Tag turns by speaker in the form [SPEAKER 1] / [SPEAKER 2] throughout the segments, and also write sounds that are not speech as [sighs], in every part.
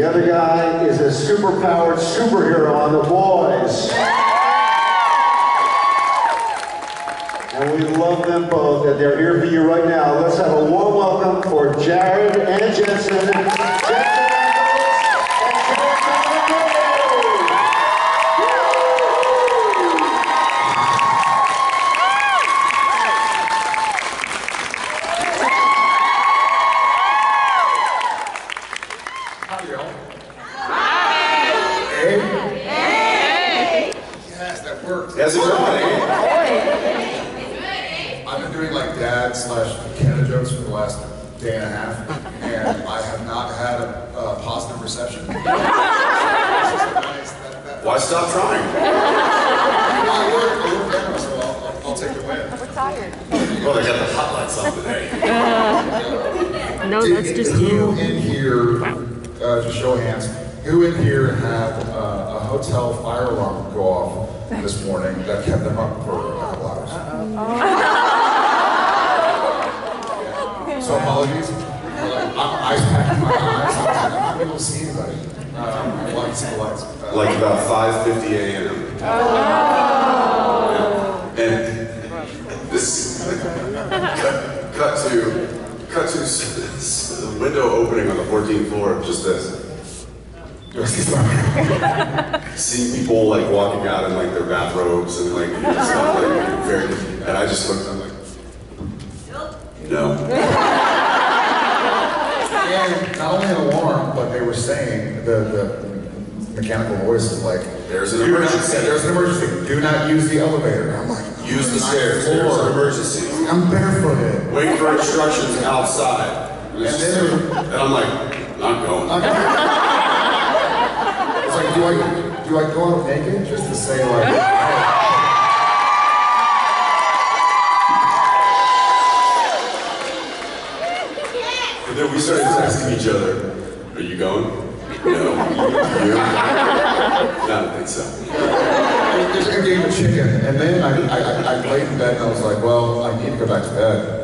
[SPEAKER 1] The other guy is a super-powered superhero on The Boys. And we love them both, and they're here for you right now. Let's have a warm welcome for Jared and Jensen. Jensen Ackles and Jared Ackles.
[SPEAKER 2] Howdy, y'all. Hey. Yes, that worked.
[SPEAKER 3] How's it going?
[SPEAKER 2] I've been doing like dad slash Canada jokes for the last day and a half, and I have not had a, a positive reception. It's just nice that- that-
[SPEAKER 3] Why stop trying?
[SPEAKER 2] I work, I work now, so I'll, I'll, I'll take the win.
[SPEAKER 3] Well, they got the hot lights on today. [laughs]
[SPEAKER 4] No, that's just
[SPEAKER 2] Who
[SPEAKER 4] you.
[SPEAKER 2] in here, uh, just show of hands, who in here had uh, a hotel fire alarm go off this morning that kept them up for a couple hours? So apologies. I'm ice packing my eyes. I was like, I'm not able to see anybody. Um, I like to see the lights. Uh,
[SPEAKER 3] Like about 5:50 a.m. Oh. And this cut, cut to cut to s- s- the window opening on the 14th floor of just this. [laughs] Seeing people like walking out in like their bathrobes and like stuff like very, and I just looked. I'm like, no. [laughs]
[SPEAKER 2] And not only an alarm, but they were saying, the, the mechanical voice is like,
[SPEAKER 3] There's an
[SPEAKER 2] "Do not-
[SPEAKER 3] emergency."
[SPEAKER 2] There's an emergency. Do not use the elevator. I'm like,
[SPEAKER 3] Use the
[SPEAKER 2] "Ninth
[SPEAKER 3] stairs. There's an emergency.
[SPEAKER 2] I'm barefooted.
[SPEAKER 3] Wait for instructions outside. And,
[SPEAKER 2] And then-
[SPEAKER 3] I'm like, not going. [laughs]
[SPEAKER 2] It's like, do I, do I go out naked just to say like, hey,
[SPEAKER 3] And then we started asking each other, are you going? No. You? I don't think so.
[SPEAKER 2] There's like a game of chicken, and then I, I, I- laid in bed and I was like, well, I need to go back to bed.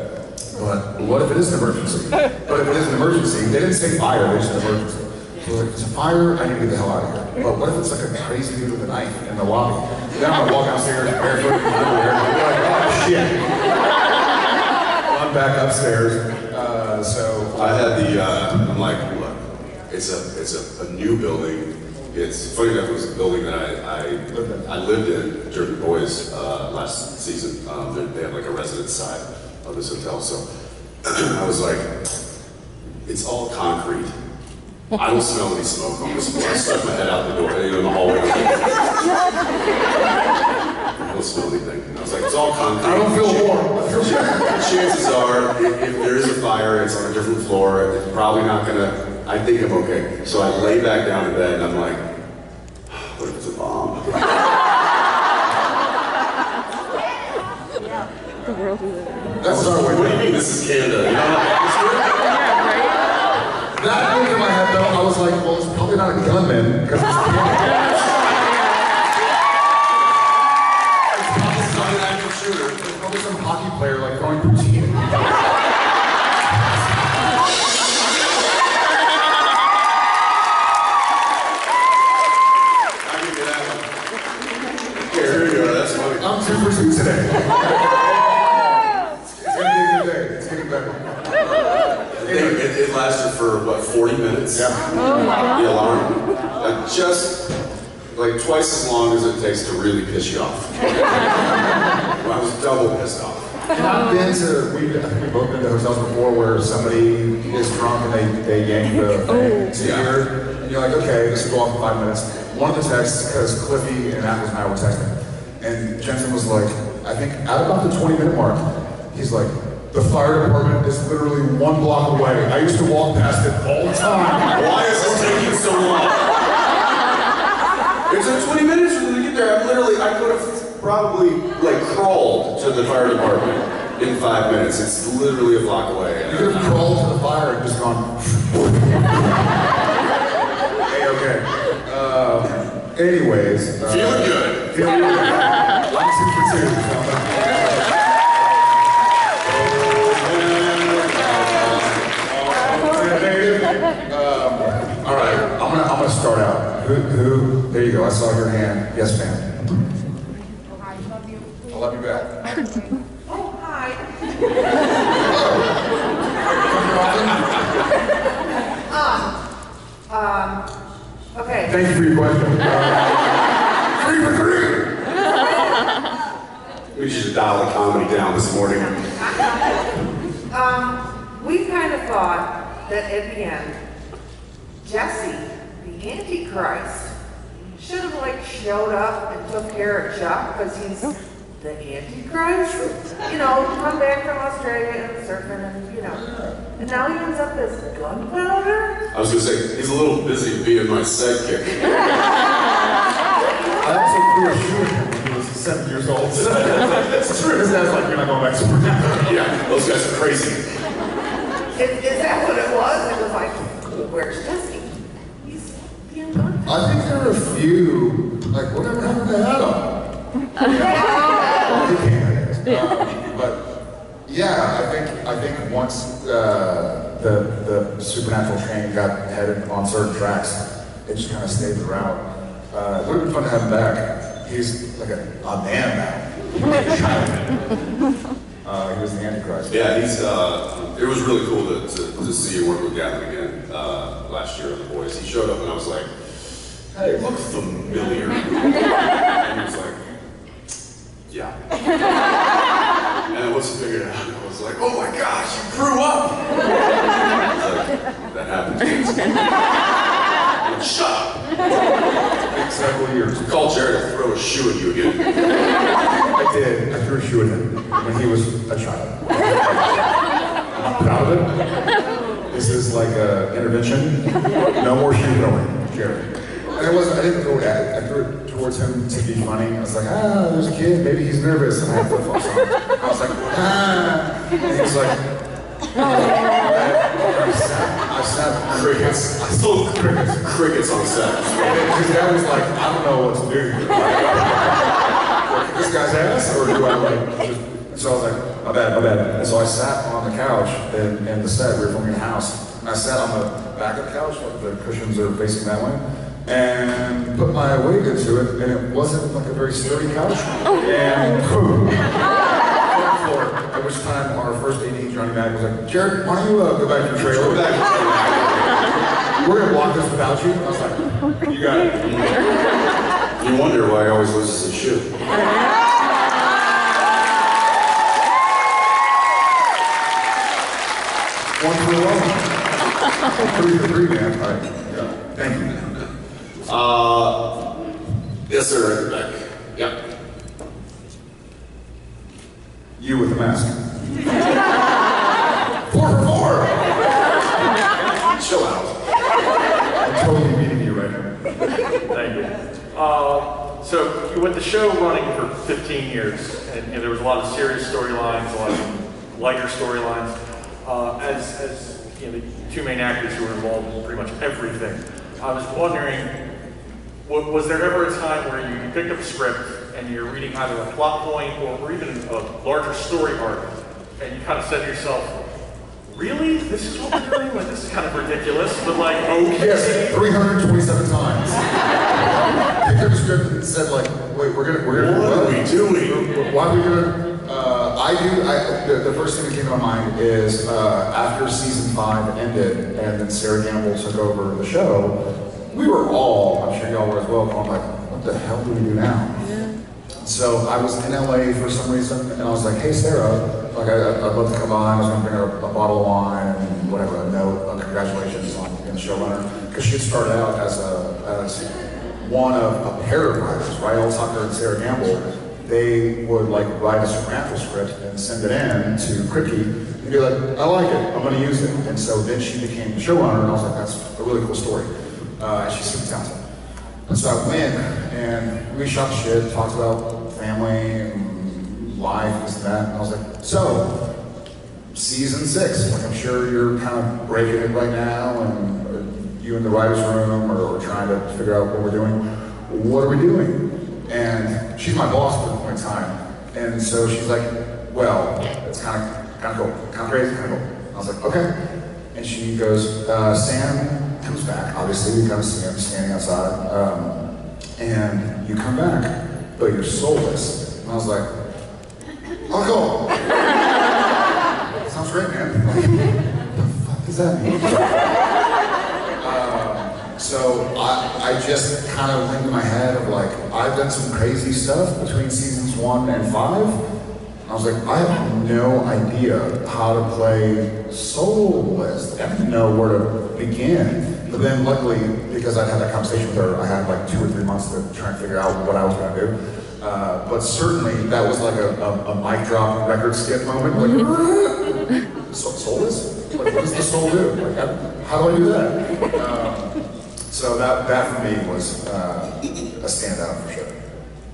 [SPEAKER 2] But what if it is an emergency? But if it is an emergency, they didn't say fire, they just said emergency. So like, if it's a fire, I need to get the hell out of here. But what if it's like a crazy dude with a knife in the lobby? Then I'm gonna walk downstairs barefoot and underwear and be like, oh shit. I'm back upstairs. Uh, so
[SPEAKER 3] I had the, uh, I'm like, it's a, it's a, a new building. It's funny enough, it was a building that I, I, I lived in during the boys, uh, last season. Um, they, they have like a residence side of this hotel, so [clears throat] I was like, it's all concrete. I don't smell any smoke on this floor. I stuck my head out the door, you know, in the hallway. I don't smell anything. And I was like, it's all concrete.
[SPEAKER 2] I don't feel warm.
[SPEAKER 3] Chances are, if, if there is a fire, it's on a different floor. It's probably not gonna. I think I'm okay. So I lay back down in bed and I'm like, [sighs] what if it's a bomb? [laughs]
[SPEAKER 4] The world we live in.
[SPEAKER 2] That's our way.
[SPEAKER 3] What do you mean this is Canada? You know,
[SPEAKER 2] That came to my head though. I was like, well, it's probably not a gunman two for two today. [laughs] it's gonna be a good day. It's getting better.
[SPEAKER 3] It, it, it lasted for what, 40 minutes?
[SPEAKER 2] Yeah.
[SPEAKER 3] The alarm. Uh, just like twice as long as it takes to really piss you off. [laughs] I was double pissed off.
[SPEAKER 2] And I've been to, we, I think we've both been to hotels before where somebody is drunk and they, they yank the thing to
[SPEAKER 3] Yeah.
[SPEAKER 2] your, and you're like, okay, this will go off in five minutes. One of the texts, because Cliffy and Atlas and I were texting, and Jensen was like, I think at about the 20 minute mark, he's like, the fire department is literally one block away. I used to walk past it all the time.
[SPEAKER 3] Why is this taking so long? It took 20 minutes for them to get there. I'm literally, I could have probably like crawled to the fire department in five minutes. It's literally a block away.
[SPEAKER 2] You could have crawled to the fire and just gone. hey, okay. Um, anyways. Uh,
[SPEAKER 3] Feeling good.
[SPEAKER 2] Feeling good. I'm two. so I'm not- Um, all right, I'm Who, who, there you go, I saw your hand. Yes, ma'am.
[SPEAKER 5] Oh, hi, love you.
[SPEAKER 2] I love you back.
[SPEAKER 5] Oh, hi. [laughs] Um, okay.
[SPEAKER 2] Thank you for your question. Uh, Three for three.
[SPEAKER 3] We should dial the comedy down this morning. [laughs]
[SPEAKER 5] Um, we kind of thought that at the end, Jesse, the Antichrist, should have like showed up and took care of Chuck because he's the Antichrist. You know, come back from Australia and surfing and, you know. And now he ends up as gunpowder?
[SPEAKER 3] I was gonna say, he's a little busy being my sidekick.
[SPEAKER 2] I also threw a seven years old. [laughs] That's true. His dad's like, you're not going back to Supernatural. [laughs]
[SPEAKER 3] Yeah, those guys are crazy.
[SPEAKER 5] Is, is that what it was? It was like, where's Jesse? He's being gunpowder.
[SPEAKER 2] I think there are a few, like, whatever happened to Adam? He came, I guess. Um, But, yeah, I think, I think once uh, the, the supernatural train got headed on certain tracks, it just kind of stayed the route. Uh, it would have been fun to have him back. He's like a, a man now. He's a child. [laughs] Uh, he was the Antichrist.
[SPEAKER 3] Yeah, he's, uh, it was really cool to, to, to see you work with Gavin again, uh, last year on The Boys. He showed up and I was like, hey, you look familiar. [laughs] And he was like, yeah. And once he figured it out, I was like, oh my gosh, you grew up! Like, that happened. [laughs] Shut up!
[SPEAKER 2] Took several years.
[SPEAKER 3] Call Jared to throw a shoe at you again. [laughs]
[SPEAKER 2] I did. I threw a shoe at him when he was a child. I'm proud of it. This is like a intervention. No more shoe throwing, Jared. And it wasn't, I didn't throw it at it. I threw it towards him to be funny. I was like, ah, there's a kid. Maybe he's nervous. And I had flip-flops on. I was like, ah. And he was like, I sat, I sat
[SPEAKER 3] Crickets. I still crickets. Crickets on set.
[SPEAKER 2] And his dad was like, I don't know what to do. this guy's ass, or do I like? Just, so I was like, my bad, my bad. And so I sat on the couch in, in the set. We were filming in the house, and I sat on the back of the couch, like the cushions are facing that way, and put my weight into it, and it wasn't like a very sturdy couch. And boom. At which time our first AD, Johnny Mack, was like, Jared, why don't you uh, go back to your trailer? We're gonna block this without you. I was like, you got it.
[SPEAKER 3] You wonder why he always loses his shoe.
[SPEAKER 2] One for eleven. Three for three, man. All right. Yeah. Thank you.
[SPEAKER 3] Uh, yes, sir, back. Yep.
[SPEAKER 2] You with the mask. four for four.
[SPEAKER 3] Chill out.
[SPEAKER 2] I'm totally beating you right now.
[SPEAKER 6] Thank you. Uh, so with the show running for 15 years, and, and there was a lot of serious storylines, a lot of lighter storylines, uh, as, as you know, the two main actors who were involved in pretty much everything, I was wondering, wa- was there ever a time where you picked up a script and you're reading either a plot point or, or even a larger story arc, and you kind of said to yourself, Really? This is what we're doing? Like, this is kind of ridiculous, but like, okay.
[SPEAKER 2] Yes, 327 times. Picked up a script and said like, wait, we're gonna, we're gonna.
[SPEAKER 3] What are we doing?
[SPEAKER 2] Why are we gonna? Uh, I do. I, the, the first thing that came to my mind is uh, after season five ended, and then Sera Gamble took over the show. We were all, I'm sure y'all were as well, going like, what the hell do we do now? Yeah. So I was in LA for some reason, and I was like, "Hey Sera, like I, I'd love to come by. I was going to bring a, a bottle of wine and whatever, a note, a congratulations on being the showrunner." Because she started out as a as one of a pair of writers, Raelle Tucker and Sera Gamble. They would like write a supernatural script and send it in to Kripke and be like, "I like it. I'm going to use it." And so then she became the showrunner, and I was like, "That's a really cool story." Uh, and she's super talented. And so I went and we shot shit, talked about family and life, and that. And I was like, so, season six, like I'm sure you're kind of breaking it right now, and uh, you in the writer's room or, or trying to figure out what we're doing. What are we doing? And she's my boss at the point in time. And so she's like, well, it's kind of kind of cool, kind of crazy, kind of cool. I was like, okay. And she goes, uh, Sam comes back. Obviously, come see him standing outside, um, and you come back, but you're soulless. And I was like, cool. [laughs] Sounds great, man. The fuck does that mean? Um, so I, I just kind of went in my head of like, I've done some crazy stuff between seasons one and five. I was like, I have no idea how to play soulless. I didn't know where to begin. But then luckily, because I'd had that conversation with her, I had like two or three months to try and figure out what I was going to do. Uh, but certainly that was like a, a, a mic drop record skip moment. Like, [laughs] [laughs] so, soulless? Like, what does the soul do? Like, how, how do I do that? Um, so that, that for me was uh, a standout for sure.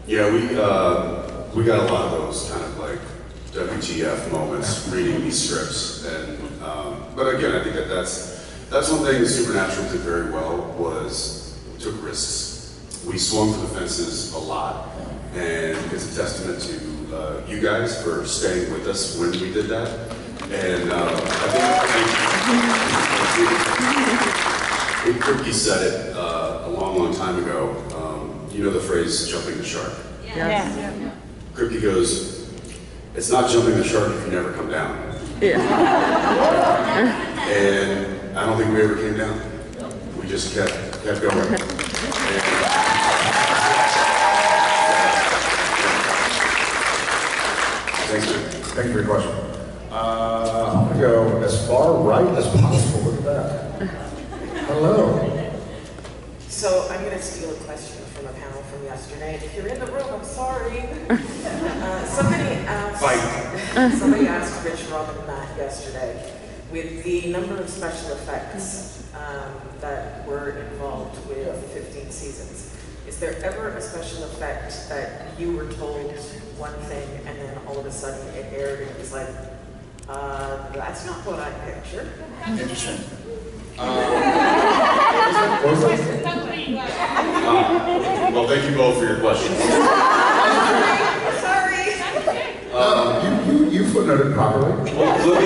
[SPEAKER 3] Yeah, we uh, we got a lot of those kind of like WTF moments reading these scripts, and um, but again, I think that that's that's one thing that Supernatural did very well was took risks. We swung for the fences a lot, and it's a testament to uh, you guys for staying with us when we did that. And uh, I think, I think Kripke said it uh, a long, long time ago. Um, you know the phrase "jumping the shark." Yeah. Kripke goes, it's not jumping the shark if you never come down.
[SPEAKER 4] Yeah.
[SPEAKER 3] And I don't think we ever came down. We just kept, kept going. And- [laughs] Thanks, man.
[SPEAKER 2] Thank you for your question. Uh, I'm gonna go as far right as possible. Look at that. Hello.
[SPEAKER 7] So I'm going to steal a question from a panel from yesterday. If you're in the room, I'm sorry. [laughs] Uh, somebody asked. Somebody asked Rich, Rob, and Matt yesterday, with the number of special effects um, that were involved with 15 seasons. Is there ever a special effect that you were told one thing and then all of a sudden it aired and it was like, uh, that's not what I pictured?
[SPEAKER 2] Interesting. What was that?
[SPEAKER 3] Well, thank you both for your questions.
[SPEAKER 7] Sorry.
[SPEAKER 2] Uh, you, you, you footnoted properly.
[SPEAKER 3] Well, let me,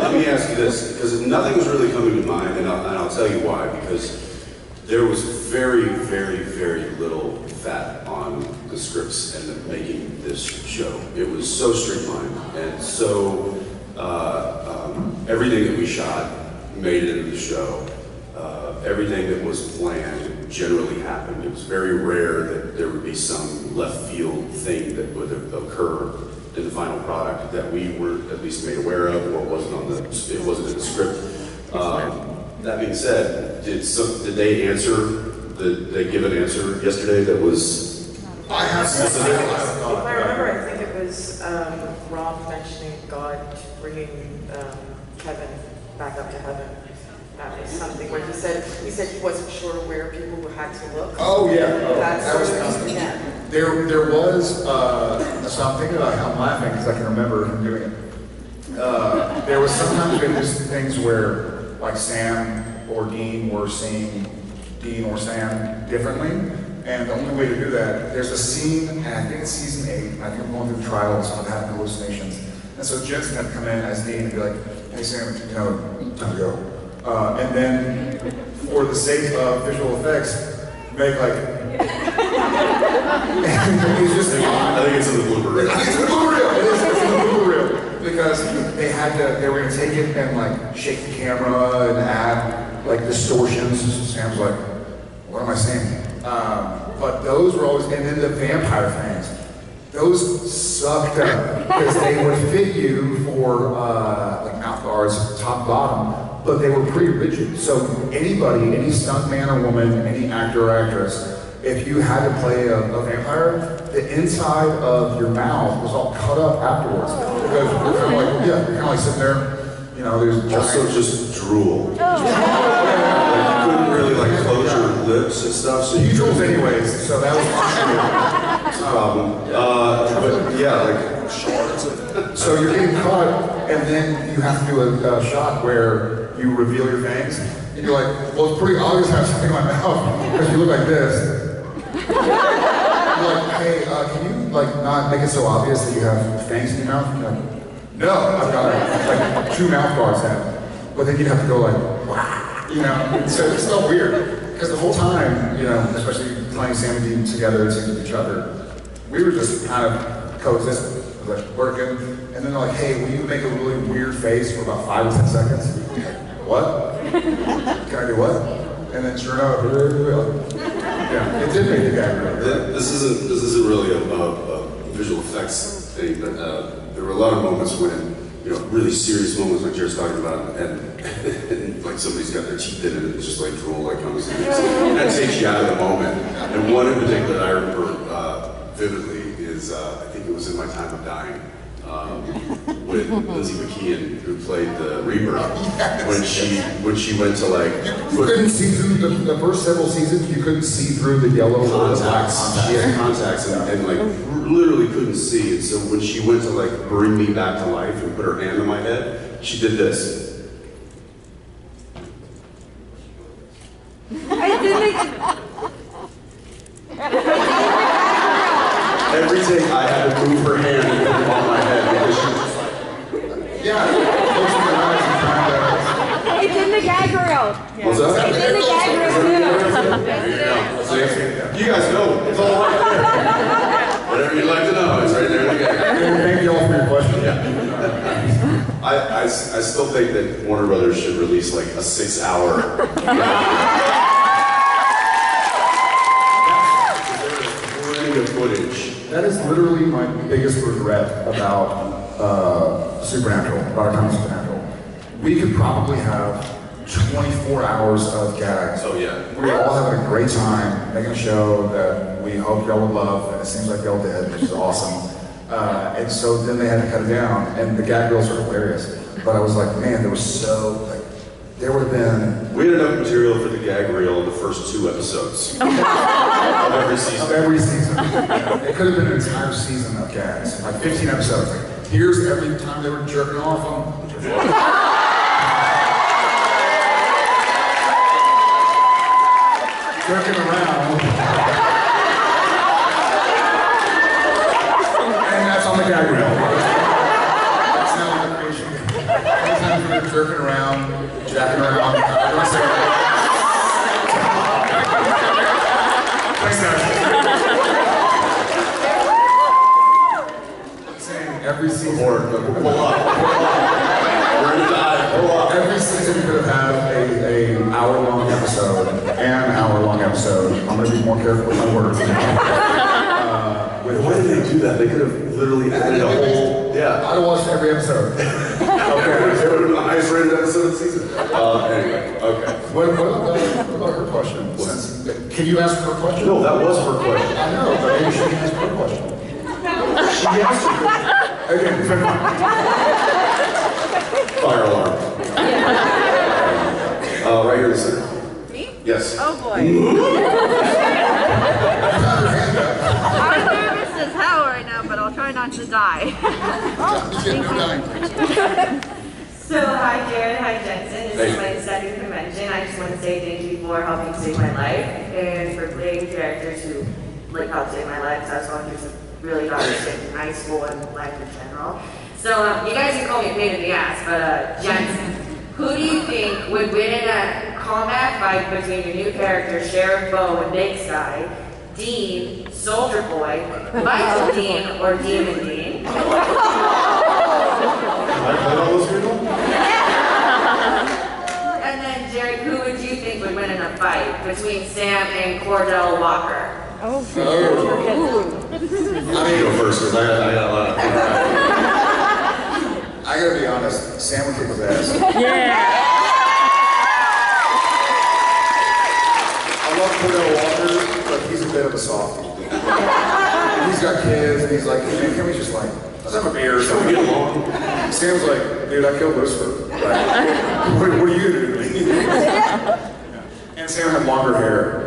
[SPEAKER 3] let me ask you this, because nothing was really coming to mind, and I'll, and I'll tell you why. Because there was very, very, very little fat on the scripts and the making this show. It was so streamlined and so uh, um, everything that we shot made it into the show. Uh, everything that was planned generally happened. It was very rare that there would be some left field thing that would occur in the final product that we weren't at least made aware of or wasn't on the it wasn't in the script. Um, that being said, did some, did they answer? Did they give an answer yesterday that was?
[SPEAKER 2] I have
[SPEAKER 3] Specific?
[SPEAKER 7] If I remember, I think it was um, Rob mentioning God bringing um, Kevin back up to heaven. That was something where he said he said he wasn't sure where people had to look.
[SPEAKER 2] Oh, yeah. Oh,
[SPEAKER 7] That's
[SPEAKER 2] that was
[SPEAKER 7] sort
[SPEAKER 2] coming.
[SPEAKER 7] yeah.
[SPEAKER 2] There, there was, uh, so I'm thinking about, I'm laughing because I can remember him doing it. Uh, there was sometimes we had these things where, like Sam or Dean were seeing Dean or Sam differently. And the only way to do that, there's a scene, I think it's season eight, I think I'm going through trials of having hallucinations. And so Jensen had to come in as Dean and be like, hey Sam, you know, time to go. Uh, and then, for the sake of visual effects, make like [laughs] he's just
[SPEAKER 3] I think it's in the blooper reel.
[SPEAKER 2] it's a blooper reel. It is. It's a blooper reel because they had to. They were gonna take it and like shake the camera and add like distortions. Sam's like, "What am I saying?" Um, but those were always. And then the vampire things. Those sucked up because they would fit you for uh, like mouth guards, top bottom, but they were pretty rigid. So anybody, any stunt man or woman, any actor or actress, if you had to play a, a vampire, the inside of your mouth was all cut up afterwards. Because you're kind of like, yeah, you're kind of like sitting there, you know, there's
[SPEAKER 3] Also,
[SPEAKER 2] giant-
[SPEAKER 3] just drool. [laughs] Like, you couldn't really like close your lips and stuff, so
[SPEAKER 2] you
[SPEAKER 3] you
[SPEAKER 2] drove anyways, so that was
[SPEAKER 3] It's a problem. Uh, but yeah, like
[SPEAKER 2] So you're getting caught, and then you have to do a, a shot where you reveal your fangs, and you're like, well, it's pretty obvious I have something in my mouth because you look like this. Like, hey, uh, can you like not make it so obvious that you have fangs in your mouth? You're like, no, I've got like two mouth guards now. But then you'd have to go like, wow. You know, so it's felt weird because the whole time, you know, especially playing Sam and Dean together and each other, we were just kind of coexisting, like working, and then they're like, "Hey, will you make a really weird face for about five or ten seconds?" What? Can I do what? And then sure enough, yeah, it did make the gag reel.
[SPEAKER 3] Th- This isn't this isn't really a, a, a visual effects thing, but uh, there were a lot of moments when you know really serious moments like Jared's talking about, and, and [laughs] like somebody's got their teeth in it, and it's just like drool like comes in. That takes you out of the moment. And one in particular that I remember uh, vividly is uh, I think it was in my time of dying. Um, with Lindsey McKeon, who played the Reaper, when she when she went to like
[SPEAKER 2] You couldn't see through the, the first several seasons. You couldn't see through the yellow or the black.
[SPEAKER 3] She had
[SPEAKER 2] contacts.
[SPEAKER 3] contacts and, and like literally couldn't see. And so when she went to like bring me back to life and put her hand on my head, she did this. Every take, I had to move her hand and put it on my head because she was just like,
[SPEAKER 2] Yeah, closing your eyes and trying to.
[SPEAKER 4] It's in the gag reel.
[SPEAKER 3] what's that?
[SPEAKER 4] It's in the gag reel too.
[SPEAKER 3] There you go. See? You guys know, it's all right there. Whatever you'd like to know, it's right there in the game.
[SPEAKER 2] And thank you all for your question.
[SPEAKER 3] I, I s- I still think that Warner Brothers should release like a six hour. [laughs] Footage.
[SPEAKER 2] That is literally my biggest regret about uh, Supernatural, about our time with Supernatural. We could probably have 24 hours of gags.
[SPEAKER 3] Oh, yeah.
[SPEAKER 2] We're all having a great time, making a show that we hope y'all would love, and it seems like y'all did, which is awesome. Uh, and so then they had to cut it down, and the gag reels are hilarious. But I was like, man, there was so, like, there would have been
[SPEAKER 3] We had enough material for the gag reel in the first two episodes [laughs] of every
[SPEAKER 2] of
[SPEAKER 3] season.
[SPEAKER 2] every season. it could have been an entire season of gags, like 15 episodes. Like, here's every time they were jerking off on. [laughs] jerking around. and that's on the gag reel. That's now the creation. Time were jerking around, jacking around. everyone say it. Thanks, guys. Saying every season.
[SPEAKER 3] Or, pull up, pull up. We're gonna die, pull up.
[SPEAKER 2] Every season could have had a, a hour long episode, an hour long episode. I'm gonna be more careful with my words. [laughs] Uh, with
[SPEAKER 3] Why did they do that? They could have literally added a whole, yeah.
[SPEAKER 2] I'd have watched every episode. [laughs]
[SPEAKER 3] Okay,
[SPEAKER 2] Okay.
[SPEAKER 3] it would have been the highest rated episode of the season. Uh, anyway, okay.
[SPEAKER 2] What, what, about, what about her question? Since- Can you ask her a question?
[SPEAKER 3] No, that was her question.
[SPEAKER 2] I know, but maybe she can ask her question. She asked her. Again, fair enough.
[SPEAKER 3] Fire alarm. Uh, right here in the center.
[SPEAKER 4] Me?
[SPEAKER 3] Yes.
[SPEAKER 4] Oh boy. I'm nervous as hell right now, but I'll try not to die. [laughs] [laughs]
[SPEAKER 8] So hi Jared, hi Jensen. This is my second convention. I just want to say thank you for helping save my life and for playing characters who like helped save my life. 'cause I was going through some really dark shit in high school and life in general. So um, you guys can call me a pain in the ass, but uh, Jensen, who do you think would win in a combat fight between your new characters, Sheriff Beau and Big Sky, Dean, Soldier Boy, Michael [laughs] Dean, or Demon Dean?
[SPEAKER 3] I played all those people?
[SPEAKER 8] And then, Jared, who would you think would win in a fight between Sam and Cordell Walker?
[SPEAKER 3] Oh, I need to go first because I got, I got a lot of. [laughs]
[SPEAKER 2] I gotta be honest, Sam would kick his ass. I love Cordell Walker, but he's a bit of a softie. he's got kids, and he's like, man, can we just like, let's have a beer or something?
[SPEAKER 3] Get along.
[SPEAKER 2] Sam's like, dude, I killed Lucifer. Like, [laughs] what, what are you gonna do to me? [laughs] and Sam had longer hair.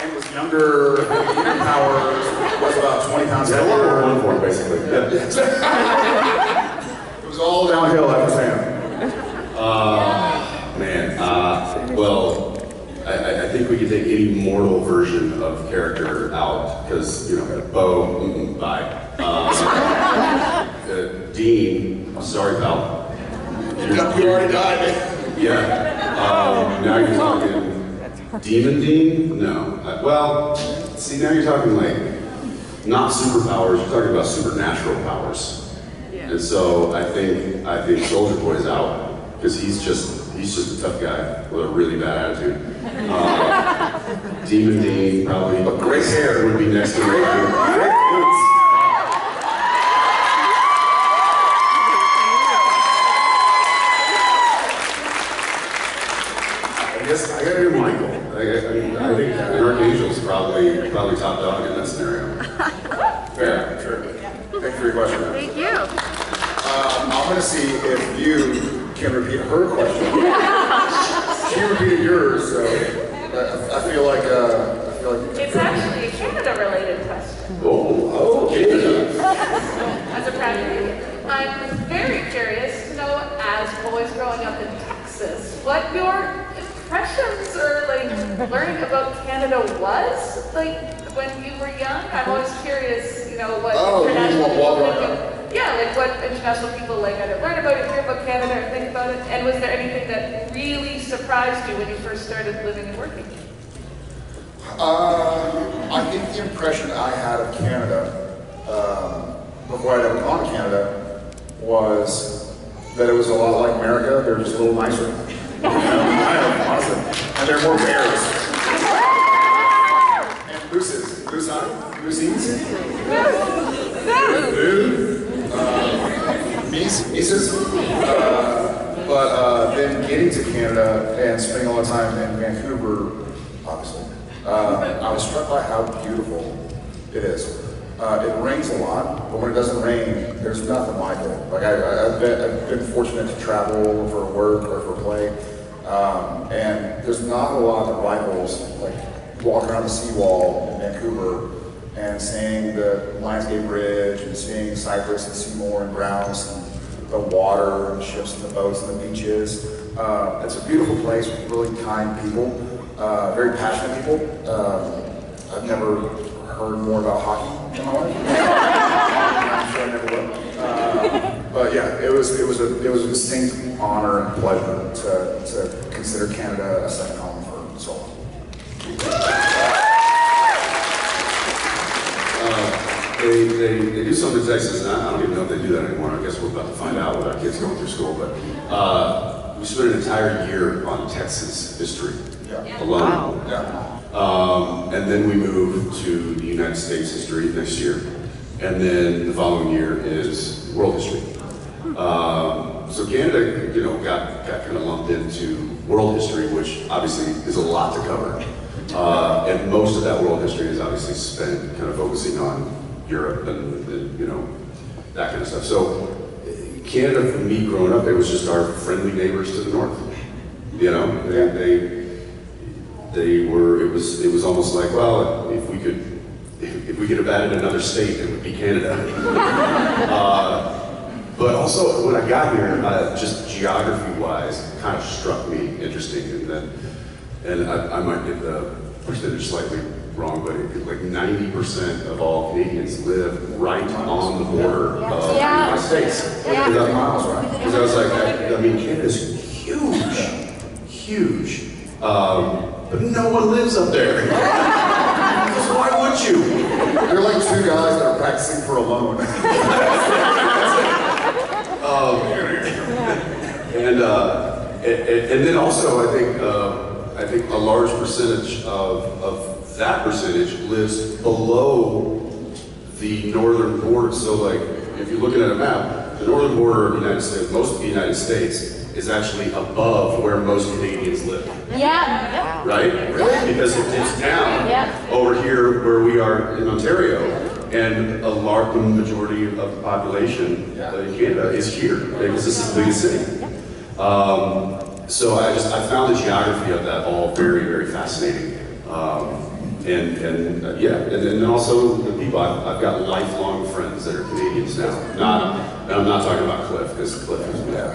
[SPEAKER 2] And was younger, had mutant powers, was about 20 pounds
[SPEAKER 3] Yeah, one for
[SPEAKER 2] heavier.
[SPEAKER 3] one for it, basically. Yeah. [laughs]
[SPEAKER 2] It was all downhill after Sam.
[SPEAKER 3] Man, uh, well, I, I, I think we could take any mortal version of character out because you know, Beau, mm-mm, bye. Uh, [laughs] uh, Dean, I'm sorry, pal.
[SPEAKER 2] You already died.
[SPEAKER 3] Yeah. Um, now you're talking Demon Dean? No. Uh, well, see, now you're talking like not superpowers. You're talking about supernatural powers. And so I think I think Soldier Boy's out because he's just he's just a tough guy with a really bad attitude. Um, [laughs] Demon Dean probably, but gray hair would be next to him. I guess I gotta do Michael. I, I, I think Archangel's probably probably top dog in that scenario.
[SPEAKER 2] Fair, sure. Thank you for your question.
[SPEAKER 4] Thank you.
[SPEAKER 2] Um, I'm gonna see if you can repeat her question. She repeated yours, so I, I feel like, uh, I feel like.
[SPEAKER 9] It's actually a Canada-related question.
[SPEAKER 3] Oh, oh, Canada.
[SPEAKER 9] As a proud Canadian, I'm very curious to know, as boys growing up in Texas, what your impressions or like learning about Canada was like when you were young. I'm always curious, you know, what
[SPEAKER 2] Oh, you
[SPEAKER 9] international
[SPEAKER 2] mean what-
[SPEAKER 9] people
[SPEAKER 2] what
[SPEAKER 9] think
[SPEAKER 2] growing
[SPEAKER 9] of- Yeah, like international people like either learn about it, hear about Canada, or think about it. And was there anything that really surprised you when you first started living and working?
[SPEAKER 2] Uh, I think the impression I had of Canada, um, before I'd ever gone to Canada, was that it was a lot like America, they're just a little nicer. You know, honestly. And they're more bears. And mooses. Moose? Moosies? Meese, Mises. Uh, but uh, then getting to Canada and spending a lot of time in Vancouver, obviously, uh, I was struck by how beautiful it is. Uh, it rains a lot, but when it doesn't rain, there's nothing like it. Like I, I've, been, been fortunate to travel for work or for play, um, and there's not a lot that rivals like walking around the seawall in Vancouver and seeing the Lions Gate bridge and seeing Cypress and Seymour and Browns and the water and ships and the boats and the beaches. Uh, it's a beautiful place with really kind people, uh, very passionate people. Um, I've never heard more about hockey in my life. [laughs] I'm sure I never will. Uh, but yeah, it was it was a it was a distinct honor and pleasure to, to consider Canada a second home for so long.
[SPEAKER 3] They, they, they do something in Texas, and I don't even know if they do that anymore. I guess we're about to find out with our kids going through school. But uh, we spent an entire year on Texas history
[SPEAKER 2] Yeah.
[SPEAKER 3] alone.
[SPEAKER 2] Yeah.
[SPEAKER 3] Um, and then we move to the United States history next year. And then the following year is world history. Um, so Canada, you know, got, got kind of lumped into world history, which obviously is a lot to cover. Uh, and most of that world history is obviously spent kind of focusing on Europe and, and you know, that kind of stuff. So Canada, for me growing up, it was just our friendly neighbors to the north. You know, they, they they were it was it was almost like well if we could if, if we could have added another state it would be Canada [laughs] uh, but also when I got here uh, just geography wise kind of struck me interesting and then and I, I might get the percentage slightly wrong but like 90% of all Canadians live right on the border of the
[SPEAKER 4] Yeah.
[SPEAKER 3] United States
[SPEAKER 4] Yeah.
[SPEAKER 2] Without miles, right?
[SPEAKER 3] because I was like, I, I mean, Canada's huge, huge, um, but no one lives up there. [laughs] Because why would you?
[SPEAKER 2] They're like two guys that are practicing for a loan. [laughs]
[SPEAKER 3] And, uh, and, and then also, I think, uh, I think a large percentage of, of that percentage lives below the northern border. So, like, if you're looking at a map, the northern border of the United States, most of the United States, is actually above where most Canadians live.
[SPEAKER 4] Yeah.
[SPEAKER 3] right? Because it dips down
[SPEAKER 4] Yeah.
[SPEAKER 3] over here where we are in Ontario, and a large majority of the population in Canada is here because this is the biggest city. Um, so I just I found the geography of that all very very fascinating. Um, and and uh, yeah, and then also the people I've, I've got lifelong friends that are Canadians now. Not and I'm not talking about Cliff because Cliff is bad.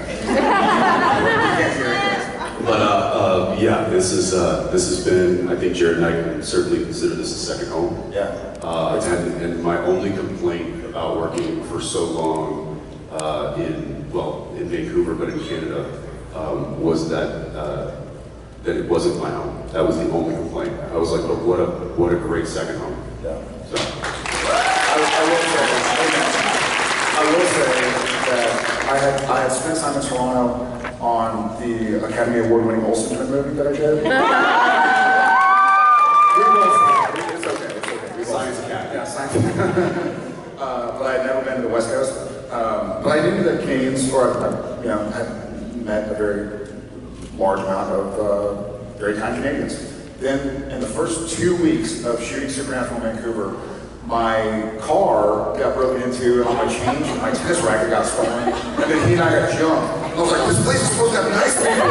[SPEAKER 3] [laughs] But uh, uh, yeah, this is uh, this has been. I think Jared and I can certainly consider this a second home.
[SPEAKER 2] Yeah.
[SPEAKER 3] Uh, and, and my only complaint about working for so long uh, in well in Vancouver, but in Canada, um, was that uh, that it wasn't my home. That was the only complaint. I was like, but what a what a great second home.
[SPEAKER 2] Yeah.
[SPEAKER 3] So
[SPEAKER 2] I, I will say this. I will say that I had I had spent time in Toronto on the Academy Award-winning Olsen twin movie that I did. [laughs] It's okay. It's okay.
[SPEAKER 3] Science Academy.
[SPEAKER 2] Yeah, science. [laughs] uh, but I had never been to the West Coast. Um, but I knew that Canadians, or I, you know, had met a very large amount of uh, very kind Canadians. Then, in the first two weeks of shooting Supernatural in Vancouver, my car got broken into, and all my change and my tennis racket got stolen, and then he and I got jumped. I was like, this place is supposed to have nice people.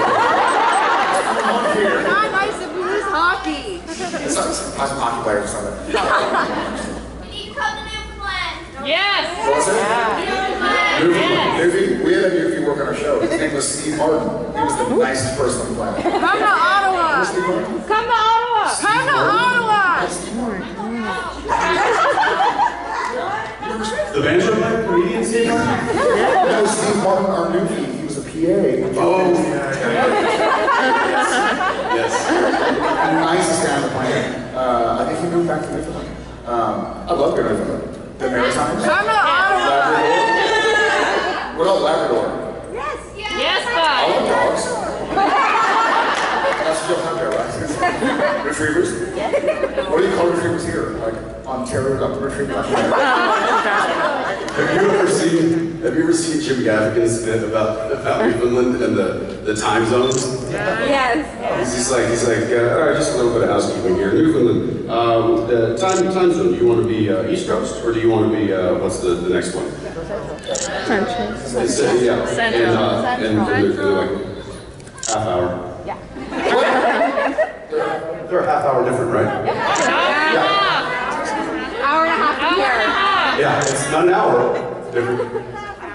[SPEAKER 2] Come on here.
[SPEAKER 8] Not nice if we lose hockey.
[SPEAKER 2] It's not, it's not hockey players or something.
[SPEAKER 10] You need to come to Newfoundland.
[SPEAKER 9] Yes.
[SPEAKER 2] What was it?
[SPEAKER 10] Newfoundland.
[SPEAKER 2] Newfie, we had a Newfie work on our show. His name was Steve Martin. He was the nicest person on the planet.
[SPEAKER 8] Come to Ottawa.
[SPEAKER 9] Come to Ottawa.
[SPEAKER 8] Come to Ottawa.
[SPEAKER 2] Steve Martin.
[SPEAKER 3] the banjo player, comedian, Steve Martin?
[SPEAKER 2] No, Steve Martin, our Newfie. He was a PA.
[SPEAKER 3] Oh yeah, yes.
[SPEAKER 2] The nicest guy on the planet. Uh, I think he moved back to Newfoundland. Um, I love Newfoundland. The Maritimes.
[SPEAKER 8] Come to Ottawa.
[SPEAKER 2] Labrador. What about Labrador?
[SPEAKER 9] Yes,
[SPEAKER 2] I
[SPEAKER 9] bud.
[SPEAKER 2] love dogs. That's what you have there, right? [laughs] Retrievers? What do you call retrievers here? Like Ontario Duck Retriever? [laughs]
[SPEAKER 3] Have you ever seen Have you ever seen Jim Gaffigan's bit about about Newfoundland and the the time zones?
[SPEAKER 8] Yes.
[SPEAKER 3] He's like he's like uh, all right, just a little bit of housekeeping here. Newfoundland, um, the time time zone. Do you want to be uh, East Coast or do you want to be uh, what's the, the next one?
[SPEAKER 8] Central.
[SPEAKER 3] It's, uh, yeah,
[SPEAKER 8] Central.
[SPEAKER 3] and, uh, and, they're, they're like half hour.
[SPEAKER 8] Yeah. [laughs]
[SPEAKER 3] They're a half hour different, right? Yeah.
[SPEAKER 8] Hour and a half
[SPEAKER 9] Hour and a
[SPEAKER 8] here.
[SPEAKER 9] half.
[SPEAKER 3] Yeah, it's not an hour. Different.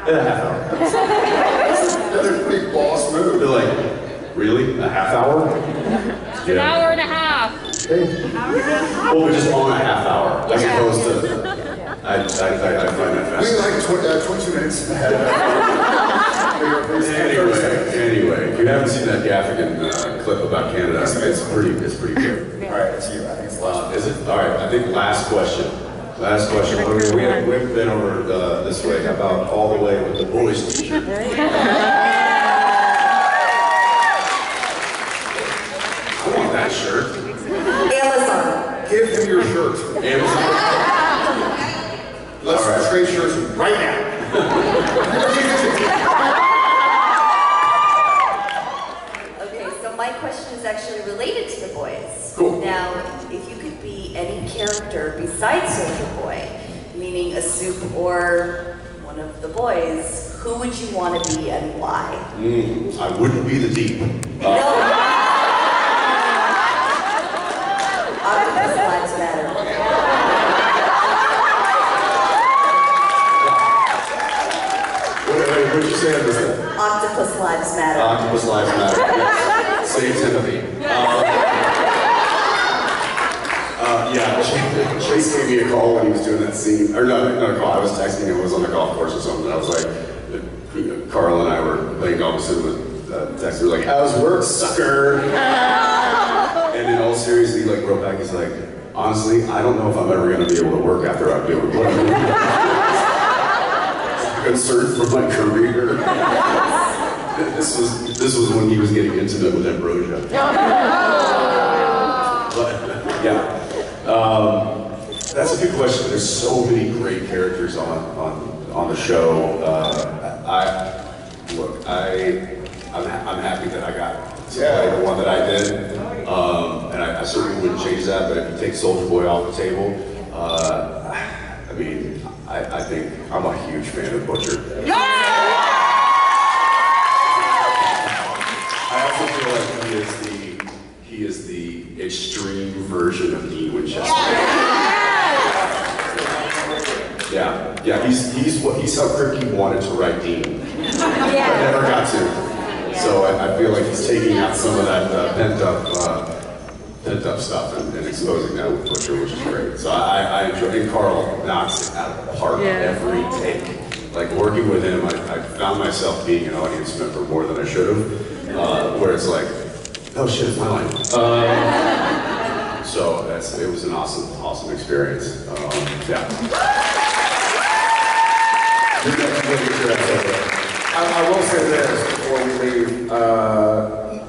[SPEAKER 3] And a half hour. [laughs]
[SPEAKER 2] That's a pretty boss move.
[SPEAKER 3] They're like, really? A half hour? Yeah.
[SPEAKER 9] An hour and a half.
[SPEAKER 3] Well, we're just on a half hour, as opposed to, I, I, I I find that
[SPEAKER 2] We
[SPEAKER 3] fascinating.
[SPEAKER 2] like tw- uh, 22 minutes ahead. [laughs]
[SPEAKER 3] Anyway, anyway, if you haven't seen that Gaffigan uh, clip about Canada, it's pretty, it's pretty good.
[SPEAKER 2] All right, it's you. I think it's the last.
[SPEAKER 3] Uh, is it? All right, I think last question. Last question. Okay, we, we've been over uh, this way. How about all the way with the boys t-shirt? I want that shirt.
[SPEAKER 11] Amazon.
[SPEAKER 2] Give him your shirt.
[SPEAKER 3] Amazon.
[SPEAKER 2] Let's
[SPEAKER 3] All right.
[SPEAKER 2] trade shirts right now.
[SPEAKER 12] Okay, so my question is actually related to the boys.
[SPEAKER 3] Cool.
[SPEAKER 12] Now, if you could be any character besides Soldier Boy, meaning a supe or one of the boys, who would you want to be and why?
[SPEAKER 3] Mm, I wouldn't be the deep.
[SPEAKER 12] No. Octopus Lives Matter.
[SPEAKER 3] What, what what did you say? I missed that.
[SPEAKER 12] Octopus Lives Matter.
[SPEAKER 3] Octopus Lives Matter. Yes. Save Timothy. Uh, uh, yeah, Chace, Chace gave me a call when he was doing that scene. Or no, not a call. I was texting him. I was on the golf course or something. I was like, Karl and I were playing golf. So was uh, texting. We were like, "How's work, sucker?" and in all seriously, like wrote back. He's like, "Honestly, I don't know if I'm ever going to be able to work after I'm doing what [laughs] concerned for my career." This was this was when he was getting intimate with Ambrosius. [laughs] But, yeah. Um, that's a good question. There's so many great characters on on, on the show. Uh, I look, I I'm, ha- I'm happy that I got to play the one that I did, um, and I, I certainly wouldn't change that. But if you take Soldier Boy off the table, uh, I mean, I, I think I'm a huge fan of Butcher. I also feel like he is the he is the extreme version of Dean Winchester. Yeah, yeah, he's he's what he's how Kripke wanted to write Dean, but never got to. So I, I feel like he's taking out some of that uh, pent up uh, pent up stuff and, and exposing that with Butcher, which is great. So I, I enjoy. And Karl knocks it out of the park every take. Like working with him, I, I found myself being an audience member more than I should have. uh, where it's like, oh shit, it's my line. Uh, so that's it was an awesome, awesome experience. Um, yeah.
[SPEAKER 2] I, I will say this before we leave. Uh,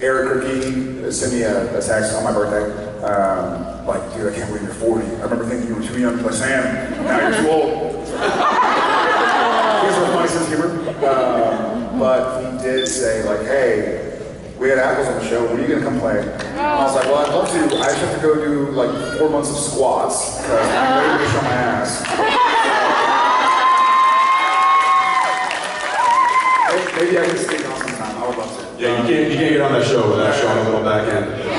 [SPEAKER 2] Eric Kripke sent me a, a text on my birthday. Um, like, dude, I can't believe you're 40. I remember thinking you were too young. He's like, Sam, now you're too old. He's a funny sense humor. Um, but he did say, like, hey, we had Ackles on the show. When are you going to come play? And I was like, well, I'd love to. I just have to go do like four months of squats because I'm ready to show my ass. Maybe- I can sneak on sometime. I would love to.
[SPEAKER 3] Yeah, you can't you can't get on that show without showing a little back end.